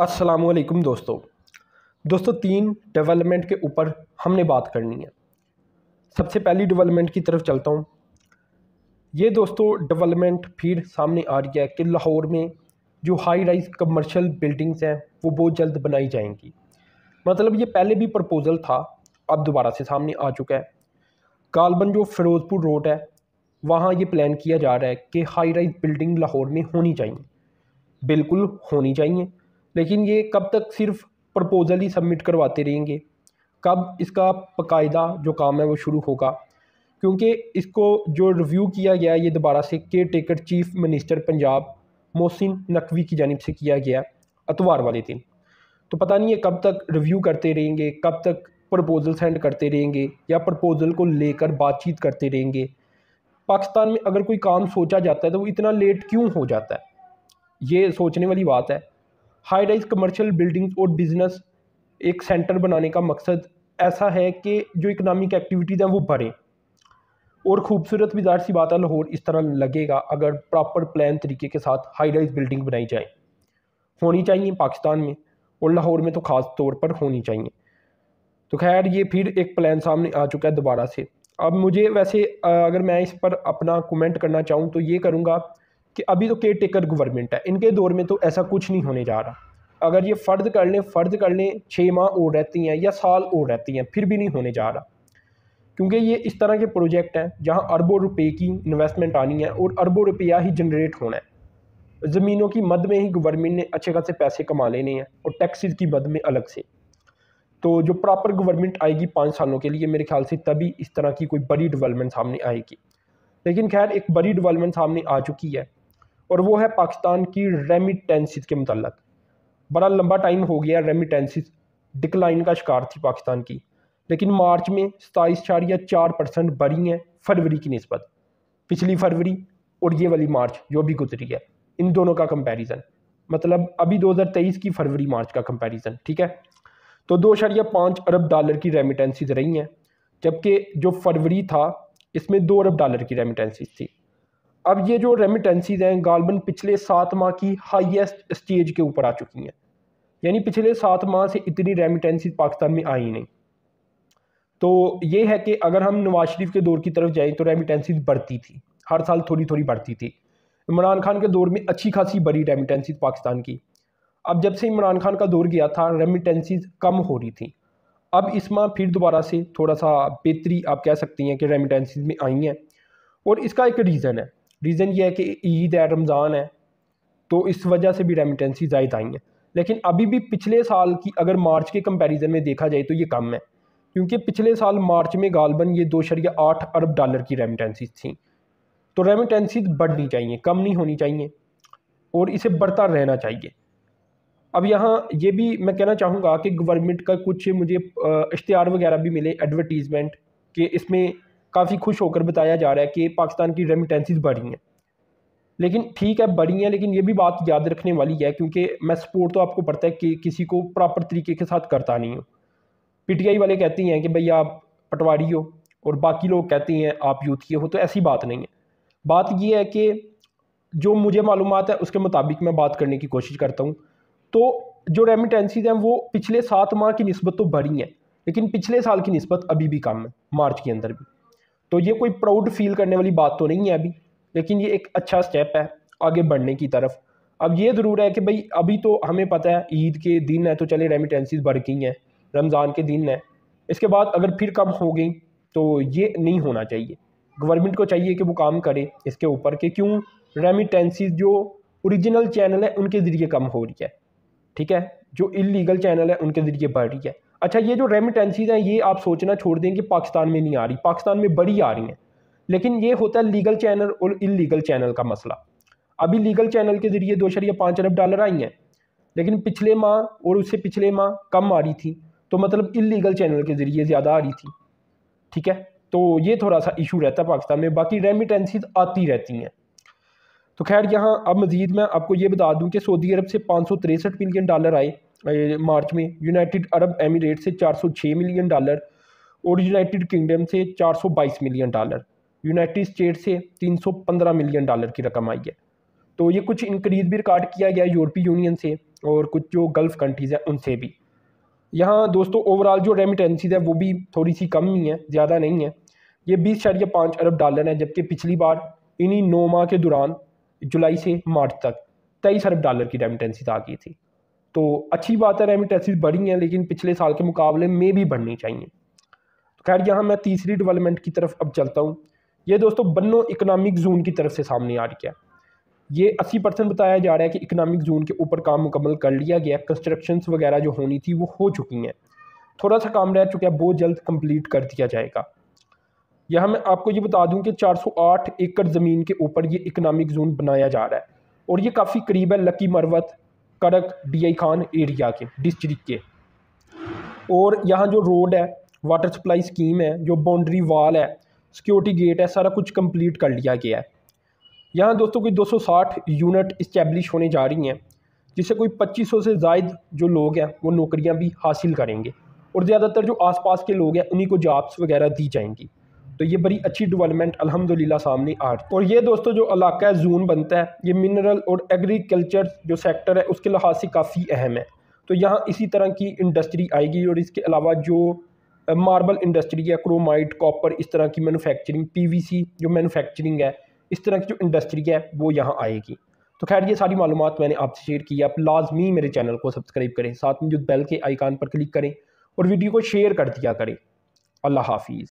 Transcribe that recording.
असलकुम दोस्तों। दोस्तों, तीन डेवलपमेंट के ऊपर हमने बात करनी है। सबसे पहली डेवलपमेंट की तरफ़ चलता हूँ। ये दोस्तों डेवलपमेंट फिर सामने आ रही है कि लाहौर में जो हाई राइज कमर्शियल बिल्डिंग्स हैं, वो बहुत जल्द बनाई जाएँगी। मतलब ये पहले भी प्रपोज़ल था, अब दोबारा से सामने आ चुका है। गालबन जो फ़िरोज़पुर रोड है, वहाँ ये प्लान किया जा रहा है कि हाई राइज बिल्डिंग लाहौर में होनी चाहिए। बिल्कुल होनी चाहिए। लेकिन ये कब तक सिर्फ़ प्रपोज़ल ही सबमिट करवाते रहेंगे? कब इसका बाकायदा जो काम है वो शुरू होगा? क्योंकि इसको जो रिव्यू किया गया ये दोबारा से caretaker chief minister Punjab Mohsin Naqvi की जानब से किया गया अतवार वाले दिन। तो पता नहीं है कब तक रिव्यू करते रहेंगे, कब तक प्रपोज़ल सेंड करते रहेंगे, या प्रपोज़ल को लेकर बातचीत करते रहेंगे। पाकिस्तान में अगर कोई काम सोचा जाता है तो वो इतना लेट क्यों हो जाता है? ये सोचने वाली बात है। हाई राइज कमर्शियल बिल्डिंग्स और बिज़नेस एक सेंटर बनाने का मकसद ऐसा है कि जो इकनॉमिक एक्टिविटीज़ हैं वो बढ़ें। और ख़ूबसूरत भी सी बात है, लाहौर इस तरह लगेगा अगर प्रॉपर प्लान तरीके के साथ हाई राइज बिल्डिंग बनाई जाए। होनी चाहिए पाकिस्तान में और लाहौर में तो ख़ास तौर पर होनी चाहिए। तो खैर, ये फिर एक प्लान सामने आ चुका है दोबारा से। अब मुझे वैसे अगर मैं इस पर अपना कमेंट करना चाहूँ तो ये करूँगा कि अभी तो केयर टेकर गवर्नमेंट है, इनके दौर में तो ऐसा कुछ नहीं होने जा रहा। अगर ये फ़र्द कर लें, फ़र्द कर लें छः माह और रहती हैं या साल और रहती हैं, फिर भी नहीं होने जा रहा। क्योंकि ये इस तरह के प्रोजेक्ट हैं, जहाँ अरबों रुपए की इन्वेस्टमेंट आनी है और अरबों रुपया ही जनरेट होना है। ज़मीनों की मद में ही गवर्नमेंट ने अच्छे खासे पैसे कमा लेने हैं और टैक्सेस की मद में अलग से। तो जो प्रॉपर गवर्नमेंट आएगी पाँच सालों के लिए, मेरे ख्याल से तभी इस तरह की कोई बड़ी डेवलपमेंट सामने आएगी। लेकिन खैर, एक बड़ी डेवलपमेंट सामने आ चुकी है। और वो है पाकिस्तान की रेमिटेंसिस के मतलब बड़ा लंबा टाइम हो गया रेमिटेंसिस डिक्लाइन का शिकार थी पाकिस्तान की। लेकिन मार्च में सताईस या चार परसेंट बढ़ी हैं फरवरी की नस्बत। पिछली फरवरी और ये वाली मार्च जो भी गुजरी है, इन दोनों का कंपैरिजन मतलब अभी 2023 की फरवरी मार्च का कंपैरिजन ठीक है? तो दो शरिया पाँच अरब डॉलर की रेमिटेंसीज रही हैं, जबकि जो फरवरी था, इसमें दो अरब डॉलर की रेमिटेंसीज थी। अब ये जो रेमिटेंसीज हैं गालबन पिछले सात माह की हाईएस्ट स्टेज के ऊपर आ चुकी हैं। यानी पिछले सात माह से इतनी रेमिटेंसीज पाकिस्तान में आई नहीं। तो ये है कि अगर हम नवाज़ शरीफ के दौर की तरफ़ जाएँ तो रेमिटेंसीज बढ़ती थी। हर साल थोड़ी थोड़ी बढ़ती थी। इमरान खान के दौर में अच्छी खासी बड़ी रेमिटेंसीज पाकिस्तान की। अब जब से इमरान खान का दौर गया था रेमिटेंसीज कम हो रही थी। अब इस माह फिर दोबारा से थोड़ा सा बेहतरी आप कह सकती हैं कि रेमिटेंसीज में आई हैं। और इसका एक रीज़न है। रीज़न ये है कि ईद है रमज़ान है तो इस वजह से भी रेमिटेंसी ज़ायद आई हैं। लेकिन अभी भी पिछले साल की अगर मार्च के कंपैरिजन में देखा जाए तो ये कम है, क्योंकि पिछले साल मार्च में गालबन ये दो शरिया आठ अरब डॉलर की रेमिटेंसीज थी। तो रेमिटेंसीज बढ़नी चाहिए, कम नहीं होनी चाहिए, और इसे बढ़ता रहना चाहिए। अब यहाँ ये भी मैं कहना चाहूँगा कि गवर्नमेंट का कुछ मुझे इश्तहार वगैरह भी मिले एडवर्टीज़मेंट कि इसमें काफ़ी खुश होकर बताया जा रहा है कि पाकिस्तान की रेमिटेंसीज बढ़ी हैं। लेकिन ठीक है, बढ़ी हैं, लेकिन ये भी बात याद रखने वाली है क्योंकि मैं सपोर्ट तो आपको पड़ता है कि किसी को प्रॉपर तरीके के साथ करता नहीं हूँ। पीटीआई वाले कहती हैं कि भाई आप पटवारी हो और बाकी लोग कहते हैं आप यूथ के हो तो ऐसी बात नहीं है। बात ये है कि जो मुझे मालूम है, उसके मुताबिक मैं बात करने की कोशिश करता हूँ। तो जो रेमिटेंसीज हैं, वो पिछले सात माह की नस्बत तो बढ़ी हैं, लेकिन पिछले साल की नस्बत अभी भी कम है, मार्च के अंदर भी। तो ये कोई प्राउड फील करने वाली बात तो नहीं है अभी, लेकिन ये एक अच्छा स्टेप है आगे बढ़ने की तरफ़। अब ये ज़रूर है कि भाई, अभी तो हमें पता है, ईद के दिन है तो चले रेमिटेंसीज बढ़ गई हैं रमज़ान के दिन है। इसके बाद अगर फिर कम हो गई तो ये नहीं होना चाहिए। गवर्नमेंट को चाहिए कि वो काम करे इसके ऊपर कि क्यों? रेमिटेंसीज जो ओरिजिनल चैनल है, उनके ज़रिए कम हो रही है। ठीक है? जो इलीगल चैनल है, उनके ज़रिए बढ़ रही है। अच्छा ये जो रेमिटेंसीज हैं, ये आप सोचना छोड़ दें कि पाकिस्तान में नहीं आ रही। पाकिस्तान में बड़ी आ रही हैं। लेकिन ये होता है लीगल चैनल और इलीगल चैनल का मसला। अभी लीगल चैनल के ज़रिए दो शरिया पाँच अरब डॉलर आई हैं। लेकिन पिछले माह और उससे पिछले माह कम आ रही थी। तो मतलब इलीगल चैनल के ज़रिए ज़्यादा आ रही थी। ठीक है? तो ये थोड़ा सा इशू रहता है पाकिस्तान में। बाकी रेमिटेंसीज आती रहती हैं। तो खैर, यहाँ अब मज़ीद मैं आपको ये बता दूँ कि सऊदी अरब से पाँच मिलियन डॉलर आए। मार्च में यूनाइटेड अरब एमिरेट से 406 मिलियन डॉलर और यूनाइटेड किंगडम से 422 मिलियन डॉलर यूनाइटेड स्टेट से 315 मिलियन डॉलर की रकम आई है। तो ये कुछ इंक्रीज भी रिकॉर्ड किया गया यूरोपीय यूनियन से और कुछ जो गल्फ़ कंट्रीज़ हैं, उनसे भी। यहाँ दोस्तों ओवरऑल जो रेमिटेंसीज है, वो भी थोड़ी सी कम ही है, ज़्यादा नहीं है। ये बीस शरिया पाँच अरब डॉलर है, जबकि पिछली बार, इन्हीं नौ माह के दौरान, जुलाई से मार्च तक, तेईस अरब डॉलर की रेमिटेंसीज आ गई थी। तो अच्छी बात है रेमिटेंसीज बढ़ी हैं, लेकिन पिछले साल के मुकाबले में भी बढ़नी चाहिए। तो खैर, यहाँ मैं तीसरी डेवलपमेंट की तरफ़ अब चलता हूँ। ये दोस्तों बन्नो इकोनॉमिक जोन की तरफ़ से सामने आ रही है। ये 80 परसेंट बताया जा रहा है कि इकोनॉमिक जोन के ऊपर काम मुकम्मल कर लिया गया कंस्ट्रक्शंस वगैरह जो होनी थी वो हो चुकी हैं। थोड़ा सा काम रह चुका है, बहुत जल्द कंप्लीट कर दिया जाएगा। यहाँ मैं आपको ये बता दूँ कि 408 एकड़ ज़मीन के ऊपर ये इकोनॉमिक जोन बनाया जा रहा है। और ये काफ़ी करीब है लकी मरवत कड़क डी खान एरिया के डिस्ट्रिक्ट के। और यहाँ जो रोड है वाटर सप्लाई स्कीम है, जो बाउंड्री वाल है सिक्योरिटी गेट है, सारा कुछ कंप्लीट कर लिया गया है। यहाँ दोस्तों कोई 260 यूनिट इस्टेब्लिश होने जा रही हैं, जिससे कोई 2500 से जायद जो लोग हैं, वो नौकरियाँ भी हासिल करेंगे। और ज़्यादातर जो आसपास के लोग हैं, उन्हीं को जॉब्स वगैरह दी जाएँगी। तो ये बड़ी अच्छी डेवलपमेंट अलहमदिल्ला सामने आ रही और ये दोस्तों जो इलाका है जून बनता है, ये मिनरल और एग्रीकल्चर जो सेक्टर है, उसके लिहाज से काफ़ी अहम है। तो यहाँ इसी तरह की इंडस्ट्री आएगी और इसके अलावा जो मार्बल इंडस्ट्री है क्रोमाइट कॉपर इस तरह की मैनुफैक्चरिंग पीवीसी जो मैनुफैक्चरिंग है, इस तरह की जो इंडस्ट्री है, वो यहाँ आएगी। तो खैर, ये सारी मालूम मैंने आपसे शेयर की आप लाजमी मेरे चैनल को सब्सक्राइब करें, साथ में जो बेल के आइकान पर क्लिक करें और वीडियो को शेयर कर दिया करें। अल्लाह हाफिज़।